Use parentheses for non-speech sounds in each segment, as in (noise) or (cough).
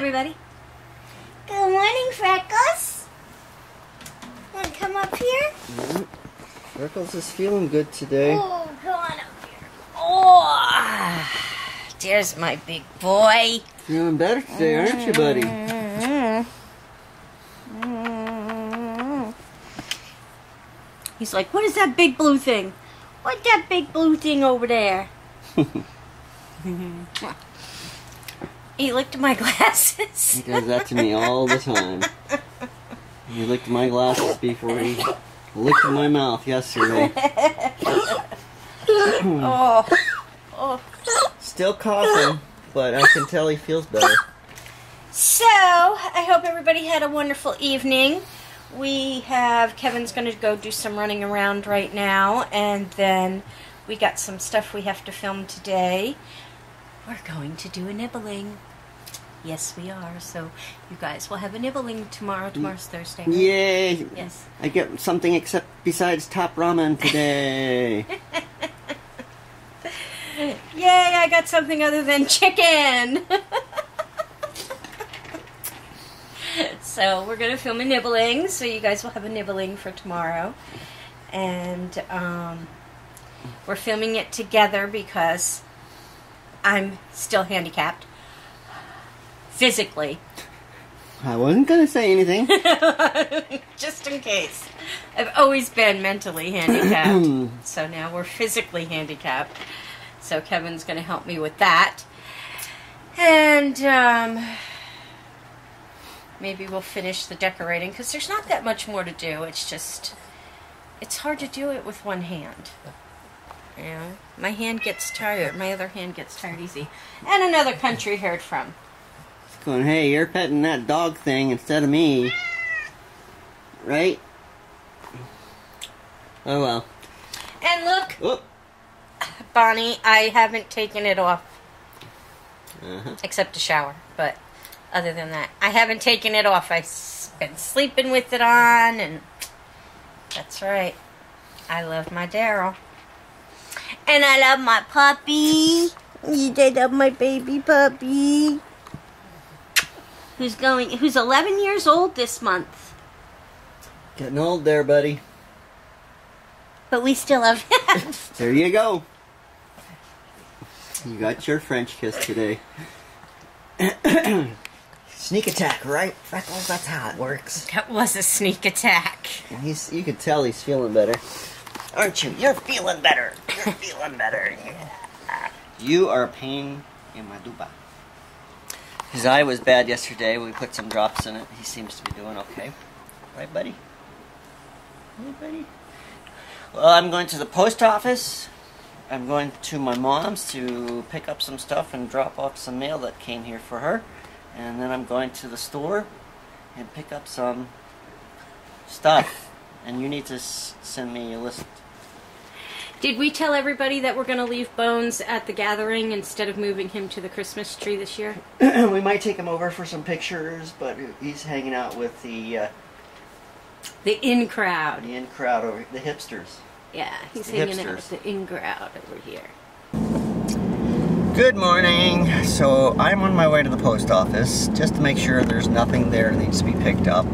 everybody. Good morning, Freckles. Want to come up here? Mm -hmm. Freckles is feeling good today. Oh, come on up here. Oh, there's my big boy. Feeling better today, aren't you, buddy? -hmm. -hmm. He's like, what is that big blue thing? What that big blue thing over there? (laughs) he licked my glasses. He does that to me all the time. He licked my glasses before he licked my mouth yesterday. oh, oh. Still coughing, but I can tell he feels better. So, I hope everybody had a wonderful evening. We have Kevin's going to go do some running around right now, and then we got some stuff we have to film today. We're going to do a nibbling. Yes, we are. So, you guys will have a nibbling tomorrow. Tomorrow's Thursday. right? Yay! Yes. I get something except besides top ramen today. (laughs) Yay, I got something other than chicken. (laughs) so we're gonna film a nibbling, so you guys will have a nibbling for tomorrow. And um, we're filming it together because I'm still handicapped. Physically. I wasn't gonna say anything. (laughs) Just in case. I've always been mentally handicapped. (clears throat) so now we're physically handicapped. So Kevin's going to help me with that. And um, maybe we'll finish the decorating because there's not that much more to do. It's just, it's hard to do it with one hand. Yeah, my hand gets tired. My other hand gets tired easy. And another country heard from. Going, hey, you're petting that dog thing instead of me. Right? Oh well. And look, Oh. Bonnie, I haven't taken it off Uh-huh. except to shower. But other than that, I haven't taken it off. I've been sleeping with it on, and that's right. I love my Daryl. And I love my puppy. (laughs) You did love my baby puppy. Who's going? Who's 11 years old this month? Getting old there, buddy. But we still love him. (laughs) There you go. You got your French kiss today. (coughs) Sneak attack, right? Freckles, that's how it works. that was a sneak attack. And he's you can tell he's feeling better. Aren't you? You're feeling better. You're feeling better. Yeah. You are a pain in my dupa. His eye was bad yesterday. We put some drops in it. He seems to be doing okay. Right, buddy? Right, buddy? Well, I'm going to the post office. I'm going to my mom's to pick up some stuff and drop off some mail that came here for her. And then I'm going to the store and pick up some stuff. And you need to send me a list. Did we tell everybody that we're going to leave Bones at the gathering instead of moving him to the Christmas tree this year? (clears throat) we might take him over for some pictures, but he's hanging out with the uh, The in crowd. the in crowd over the hipsters. Yeah, he's The hanging out with the in crowd over here. Good morning. So I'm on my way to the post office just to make sure there's nothing there that needs to be picked up.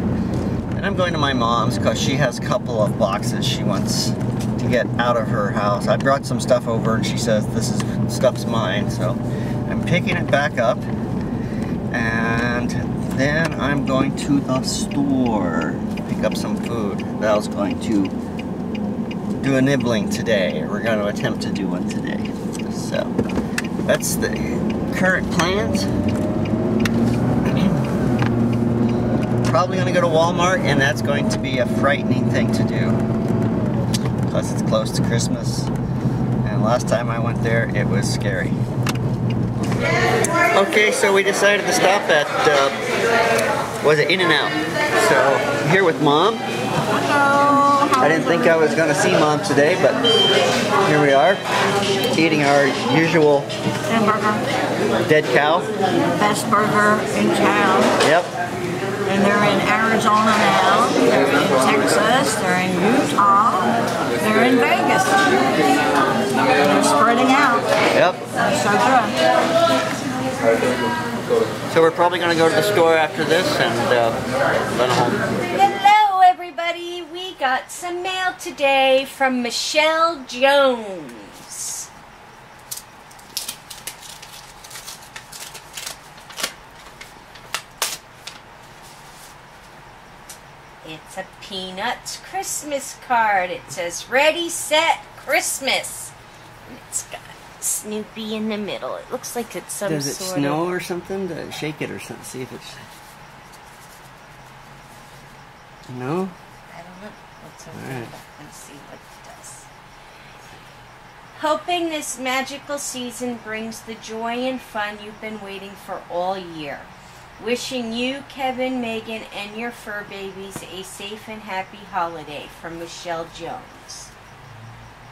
And I'm going to my mom's because she has a couple of boxes she wants to get out of her house. I brought some stuff over and she says this is stuff's mine. So I'm picking it back up. And then I'm going to the store to pick up some food. Val's going to do a nibbling today. We're going to attempt to do one today. So that's the current plans. (clears throat) Probably going to go to Walmart, and that's going to be a frightening thing to do because it's close to Christmas. And last time I went there, it was scary. Okay, so we decided to stop at uh, was it In-N-Out? So I'm here with Mom. I didn't think I was going to see Mom today, but here we are, eating our usual hamburger, dead cow. best burger in town. Yep. And they're in Arizona now, they're in Texas, they're in Utah, they're in Vegas. They're spreading out. Yep. So good. So we're probably going to go to the store after this and uh, run home. Hello, everybody. We got got some mail today from Michelle Jones. It's a Peanuts Christmas card. It says Ready, Set, Christmas. And it's got Snoopy in the middle. It looks like it's some Does it snow of... or something? To shake it or something. See if it's. No? I don't know. Let's open Alright. it up and see what it does. Hoping this magical season brings the joy and fun you've been waiting for all year. Wishing you, Kevin, Megan, and your fur babies a safe and happy holiday from Michelle Jones.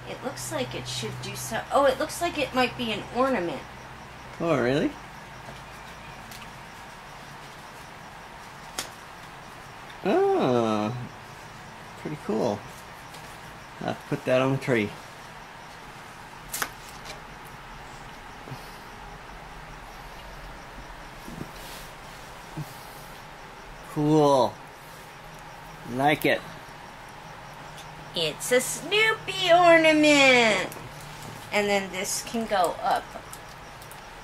It looks like it should do so. Oh, it looks like it might be an ornament. Oh, really? Oh, pretty cool. I'll put that on the tree. Cool. Like it. It's a Snoopy ornament. And then this can go up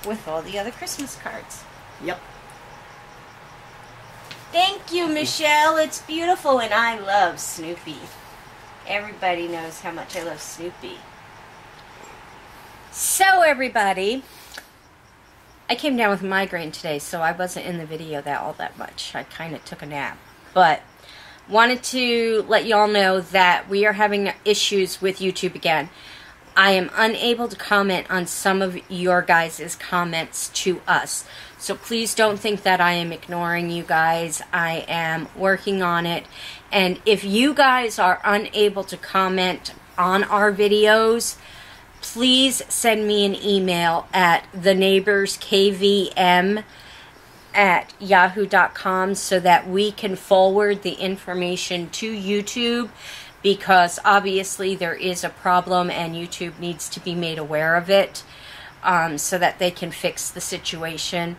with all the other Christmas cards. Yep. Thank you, Michelle. It's beautiful, and I love Snoopy. Everybody knows how much I love Snoopy. So, everybody, I came down with a migraine today, so I wasn't in the video that all that much. I kind of took a nap, but wanted to let y'all know that we are having issues with YouTube again. I am unable to comment on some of your guys' comments to us. So please don't think that I am ignoring you guys. I am working on it. And if you guys are unable to comment on our videos, please send me an email at the neighbors kvm at yahoo.com so that we can forward the information to YouTube because obviously there is a problem and YouTube needs to be made aware of it um, so that they can fix the situation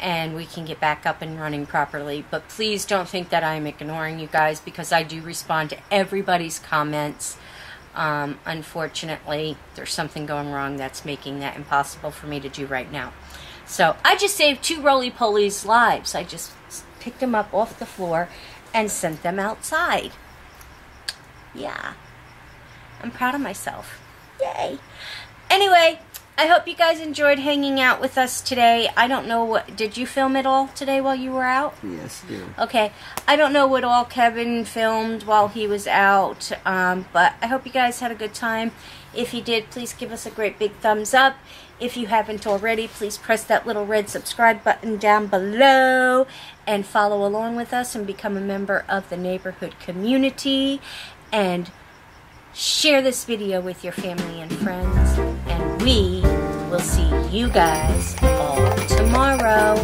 and we can get back up and running properly. But please don't think that I'm ignoring you guys because I do respond to everybody's comments. Um, unfortunately, there's something going wrong that's making that impossible for me to do right now. So I just saved two roly polies' lives. I just picked them up off the floor and sent them outside. Yeah. I'm proud of myself. Yay. Anyway, I hope you guys enjoyed hanging out with us today. I don't know what. Did you film it all today while you were out? Yes, do. Okay. I don't know what all Kevin filmed while he was out, um, but I hope you guys had a good time. If you did, please give us a great big thumbs up. If you haven't already, please press that little red subscribe button down below and follow along with us and become a member of the neighborhood community. And share this video with your family and friends. And we will see you guys all tomorrow.